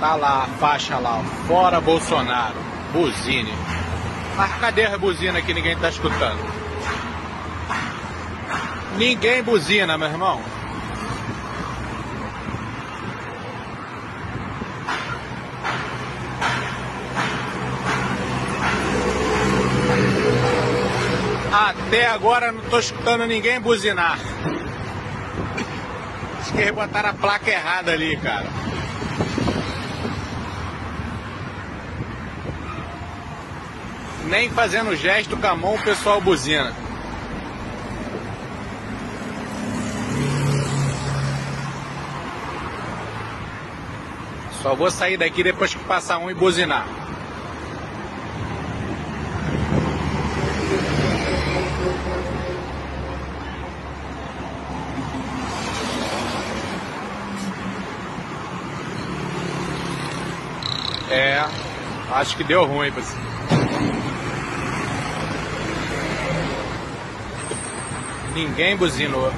Tá lá a faixa lá, fora Bolsonaro. Buzine. Mas cadê a buzina que ninguém tá escutando? Ninguém buzina, meu irmão. Até agora não tô escutando ninguém buzinar. Acho que botaram a placa errada ali, cara. Nem fazendo gesto com a mão o pessoal buzina. Só vou sair daqui depois que passar um e buzinar. É, acho que deu ruim você. Ninguém buzinou.